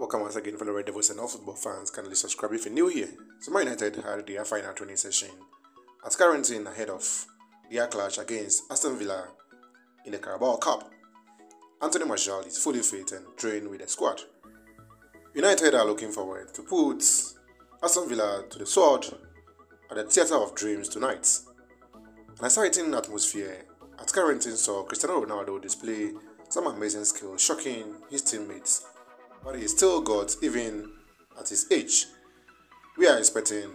Welcome once again, fellow Red Devils and all football fans. Kindly subscribe if you're new here. So, Man United had their final training session at Carrington ahead of their clash against Aston Villa in the Carabao Cup. Anthony Martial is fully fit and trained with the squad. United are looking forward to put Aston Villa to the sword at the Theatre of Dreams tonight. An exciting atmosphere at Carrington saw Cristiano Ronaldo display some amazing skills, shocking his teammates but he still got even at his age. We are expecting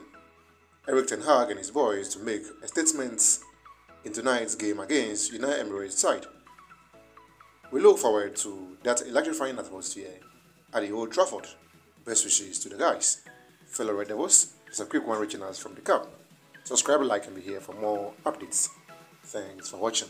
Erik Ten Hag and his boys to make a statement in tonight's game against Unai Emery's side. We look forward to that electrifying atmosphere at the Old Trafford. Best wishes to the guys. Fellow Red Devils, it's a quick one reaching us from the cup. Subscribe, like, and be here for more updates. Thanks for watching.